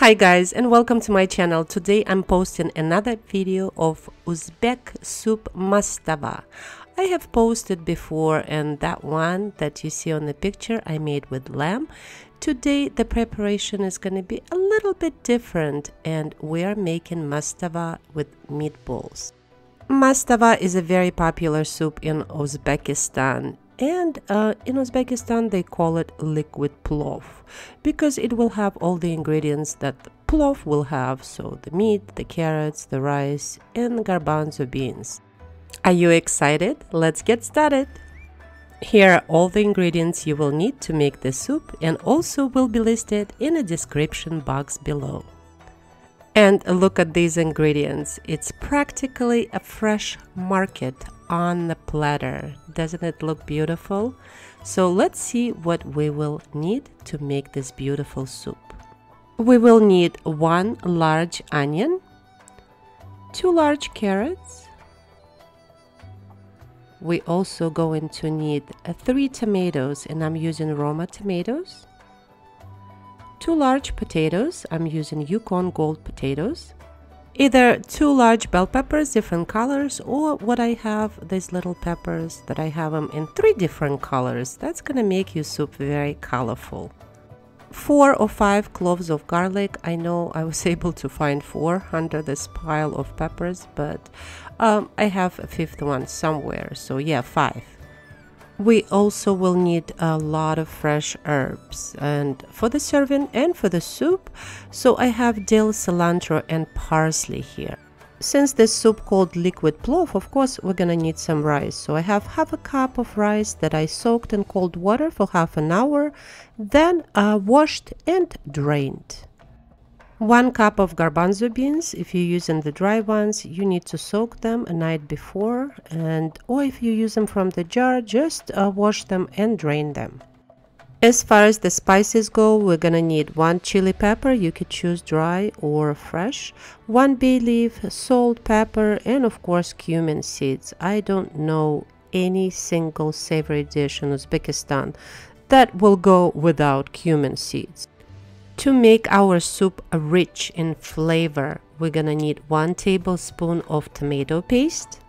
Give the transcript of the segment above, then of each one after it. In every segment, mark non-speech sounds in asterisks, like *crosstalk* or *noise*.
Hi guys and welcome to my channel. Today I'm posting another video of Uzbek soup mastava. I have posted before and that one that you see on the picture I made with lamb. Today the preparation is going to be a little bit different and we are making mastava with meatballs. Mastava is a very popular soup in Uzbekistan and uh, in Uzbekistan they call it liquid plov because it will have all the ingredients that plov will have. So the meat the carrots the rice and garbanzo beans. Are you excited? Let's get started. Here are all the ingredients you will need to make the soup and also will be listed in the description box below and look at these ingredients. It's practically a fresh market on the platter. Doesn't it look beautiful? So let's see what we will need to make this beautiful soup. We will need one large onion, two large carrots. We also going to need three tomatoes and I'm using Roma tomatoes two large potatoes. I'm using Yukon Gold potatoes. Either two large bell peppers, different colors, or what I have, these little peppers that I have them in three different colors. That's gonna make your soup very colorful. Four or five cloves of garlic. I know I was *laughs* able to find four under this pile of peppers, but um, I have a fifth one somewhere. So yeah, five. We also will need a lot of fresh herbs and for the serving and for the soup. So I have dill, cilantro and parsley here. Since this soup called liquid plov, of course, we're gonna need some rice. So I have half a cup of rice that I soaked in cold water for half an hour, then uh, washed and drained. One cup of garbanzo beans. If you're using the dry ones, you need to soak them a night before. And or if you use them from the jar, just uh, wash them and drain them. As far as the spices go, we're gonna need one chili pepper, you could choose dry or fresh, one bay leaf, salt, pepper, and of course cumin seeds. I don't know any single savory dish in Uzbekistan that will go without cumin seeds. To make our soup rich in flavor, we're gonna need one tablespoon of tomato paste.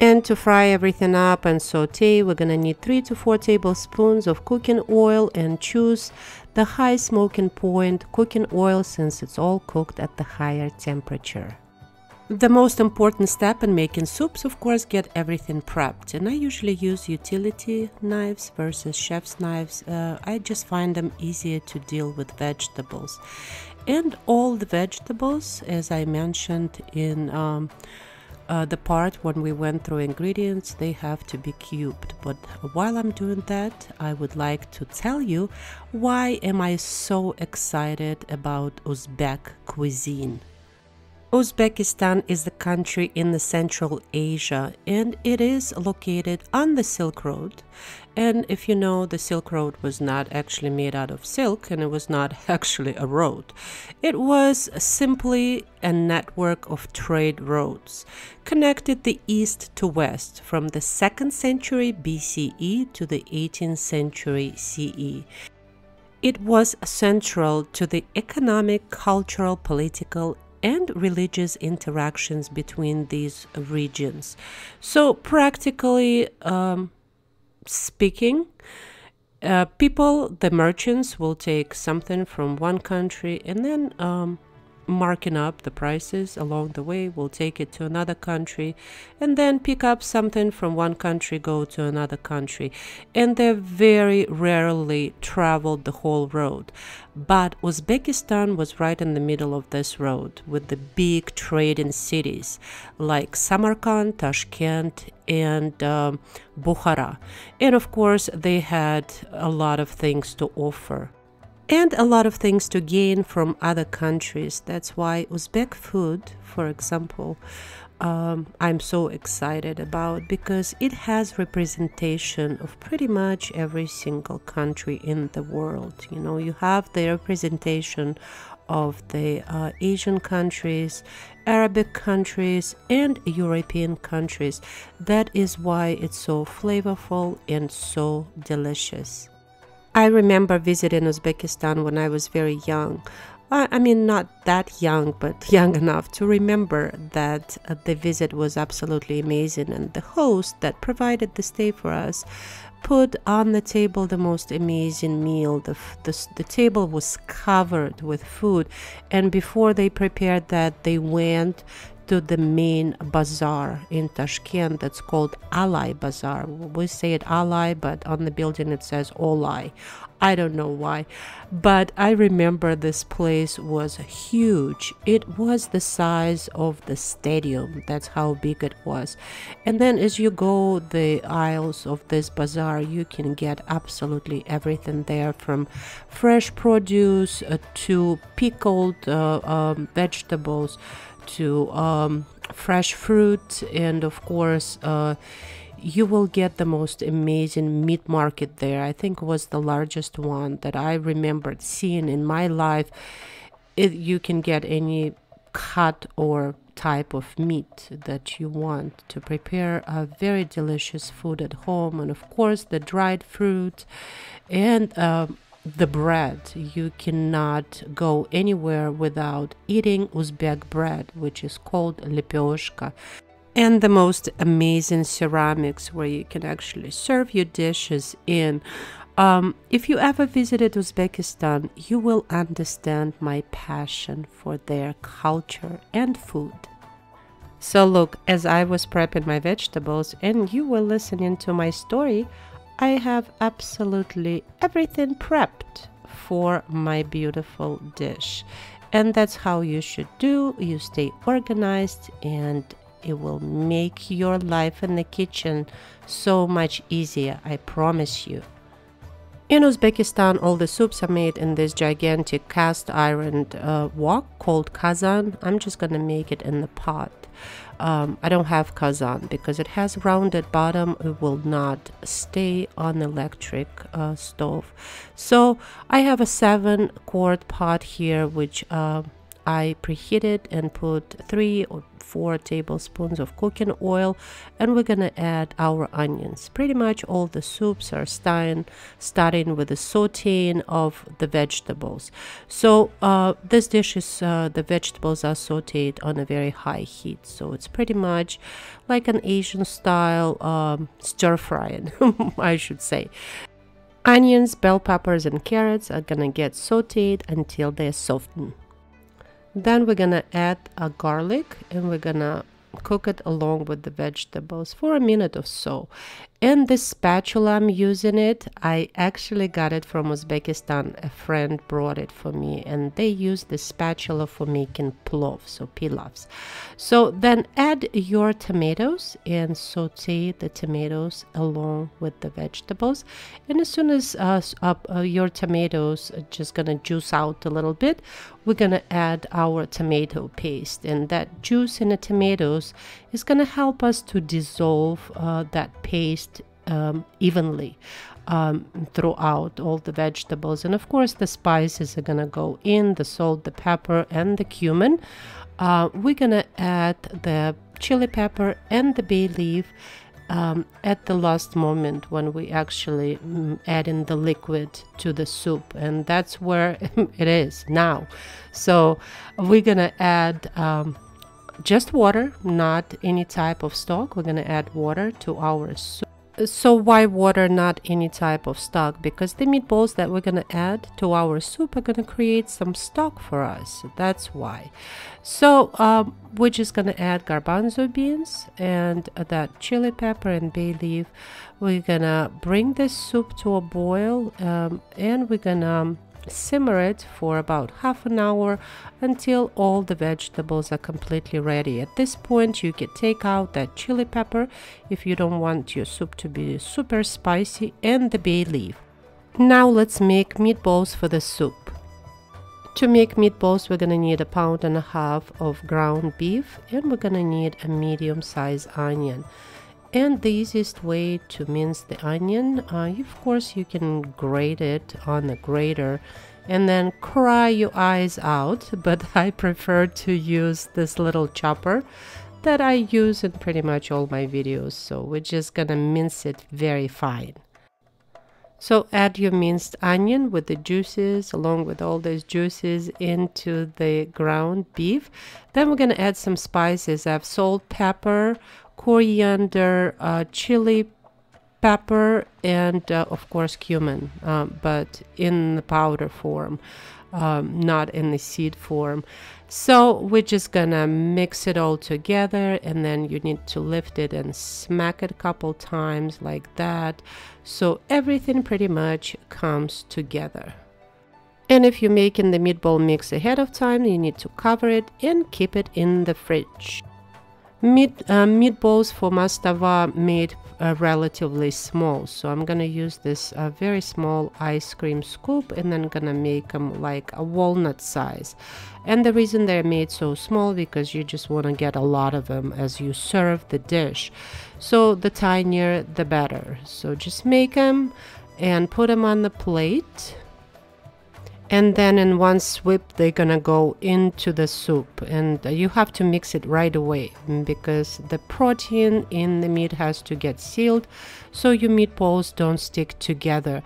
And to fry everything up and saute, we're gonna need three to four tablespoons of cooking oil and choose the high smoking point cooking oil since it's all cooked at the higher temperature. The most important step in making soups, of course, get everything prepped. And I usually use utility knives versus chef's knives. Uh, I just find them easier to deal with vegetables. And all the vegetables, as I mentioned in um, uh, the part when we went through ingredients, they have to be cubed. But while I'm doing that, I would like to tell you why am I so excited about Uzbek cuisine. Uzbekistan is the country in the Central Asia and it is located on the Silk Road. And if you know, the Silk Road was not actually made out of silk and it was not *laughs* actually a road. It was simply a network of trade roads connected the east to west from the 2nd century BCE to the 18th century CE. It was central to the economic, cultural, political, and religious interactions between these regions. So, practically um, speaking, uh, people, the merchants, will take something from one country and then um, marking up the prices along the way. We'll take it to another country and then pick up something from one country, go to another country. And they very rarely traveled the whole road. But Uzbekistan was right in the middle of this road with the big trading cities like Samarkand, Tashkent, and um, Bukhara. And of course, they had a lot of things to offer and a lot of things to gain from other countries. That's why Uzbek food, for example, um, I'm so excited about because it has representation of pretty much every single country in the world. You know, you have the representation of the uh, Asian countries, Arabic countries, and European countries. That is why it's so flavorful and so delicious. I remember visiting Uzbekistan when I was very young. I mean, not that young, but *laughs* young enough to remember that uh, the visit was absolutely amazing, and the host that provided the stay for us put on the table the most amazing meal. The, the, the table was covered with food, and before they prepared that, they went to the main bazaar in Tashkent that's called Alai Bazaar. We say it Alai, but on the building it says Olai. I don't know why, but I remember this place was huge. It was the size of the stadium. That's how big it was. And then as you go the aisles of this bazaar, you can get absolutely everything there from fresh produce uh, to pickled uh, um, vegetables to um, fresh fruit and of course uh, you will get the most amazing meat market there. I think was the largest one that i remembered seeing in my life. It, you can get any cut or type of meat that you want to prepare a very delicious food at home. And of course the dried fruit and uh, the bread. You cannot go anywhere without eating Uzbek bread, which is called lepioshka. And the most amazing ceramics where you can actually serve your dishes in. Um, if you ever visited Uzbekistan, you will understand my passion for their culture and food. So, look, as I was prepping my vegetables and you were listening to my story, I have absolutely everything prepped for my beautiful dish. And that's how you should do. You stay organized and it will make your life in the kitchen so much easier, I promise you. In Uzbekistan, all the soups are made in this gigantic cast iron uh, wok called kazan. I'm just gonna make it in the pot. Um, I don't have kazan because it has rounded bottom. It will not stay on electric uh, stove. So I have a seven quart pot here, which uh, I preheat it and put three or four tablespoons of cooking oil and we're gonna add our onions. Pretty much all the soups are starting, starting with the sauteing of the vegetables. So uh, this dish is, uh, the vegetables are sauteed on a very high heat. So it's pretty much like an Asian style um, stir frying, *laughs* I should say. Onions, bell peppers and carrots are gonna get sauteed until they're softened. Then we're gonna add a garlic and we're gonna cook it along with the vegetables for a minute or so and this spatula I'm using it I actually got it from Uzbekistan. A friend brought it for me and they use the spatula for making plov so pilafs. So then add your tomatoes and saute the tomatoes along with the vegetables. And as soon as uh, uh, your tomatoes are just gonna juice out a little bit we're gonna add our tomato paste. And that juice in the tomatoes is gonna help us to dissolve uh, that paste um, evenly um, throughout all the vegetables. And of course, the spices are going to go in the salt, the pepper, and the cumin. Uh, we're going to add the chili pepper and the bay leaf. Um, at the last moment when we actually mm, add in the liquid to the soup and that's where *laughs* it is now so we're gonna add um, just water not any type of stock we're gonna add water to our soup so why water not any type of stock? Because the meatballs that we're going to add to our soup are going to create some stock for us. That's why. So um, we're just going to add garbanzo beans and that chili pepper and bay leaf. We're going to bring this soup to a boil um, and we're going to um, Simmer it for about half an hour until all the vegetables are completely ready. At this point, you can take out that chili pepper if you don't want your soup to be super spicy and the bay leaf. Now let's make meatballs for the soup. To make meatballs, we're gonna need a pound and a half of ground beef and we're gonna need a medium sized onion and the easiest way to mince the onion uh, of course you can grate it on the grater and then cry your eyes out *laughs* but I prefer to use this little chopper that I use in pretty much all my videos so we're just gonna mince it very fine So add your minced onion with the juices along with all those juices into the ground beef. Then we're going to add some spices. I have salt, pepper, coriander, uh, chili pepper, and uh, of course cumin, uh, but in the powder form, um, not in the seed form. So we're just gonna mix it all together and then you need to lift it and smack it a couple times like that. So everything pretty much comes together. And if you're making the meatball mix ahead of time, you need to cover it and keep it in the fridge. Meat, uh, meatballs for mastava made uh, relatively small. So I'm gonna use this uh, very small ice cream scoop and then gonna make them like a walnut size. And the reason they're made so small because you just want to get a lot of them as you serve the dish. So the tinier the better. So just make them and put them on the plate and then in one sweep they're gonna go into the soup. And you have to mix it right away because the protein in the meat has to get sealed. So your meatballs don't stick together.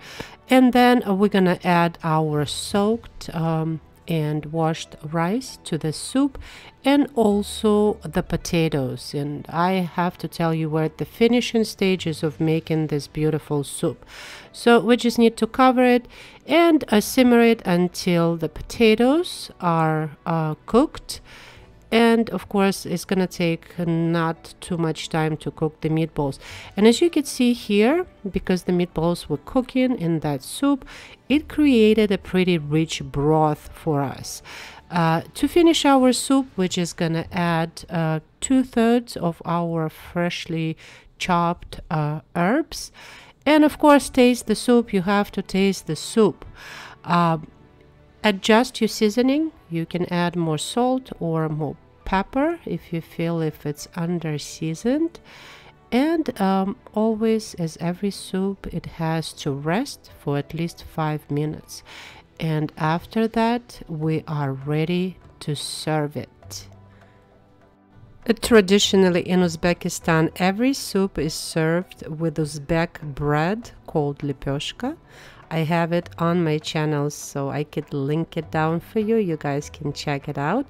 And then we're gonna add our soaked um, and washed rice to the soup and also the potatoes. And I have to tell you we're at the finishing stages of making this beautiful soup. So we just need to cover it and uh, simmer it until the potatoes are uh, cooked and of course it's gonna take not too much time to cook the meatballs. And as you can see here because the meatballs were cooking in that soup it created a pretty rich broth for us. Uh, to finish our soup we're just gonna add uh, two-thirds of our freshly chopped uh, herbs. And of course taste the soup. You have to taste the soup. Uh, adjust your seasoning. You can add more salt or more pepper if you feel if it's under seasoned. And um, always as every soup it has to rest for at least five minutes. And after that we are ready to serve it. Traditionally in Uzbekistan, every soup is served with Uzbek bread called lipyoshka. I have it on my channel so I could link it down for you. You guys can check it out.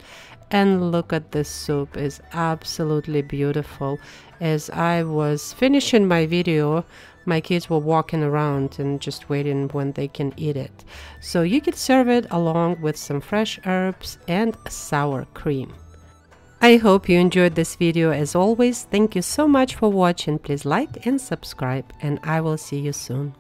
And look at this soup is absolutely beautiful. As I was finishing my video, my kids were walking around and just waiting when they can eat it. So you could serve it along with some fresh herbs and sour cream. I hope you enjoyed this video as always. Thank you so much for watching. Please like and subscribe and I will see you soon.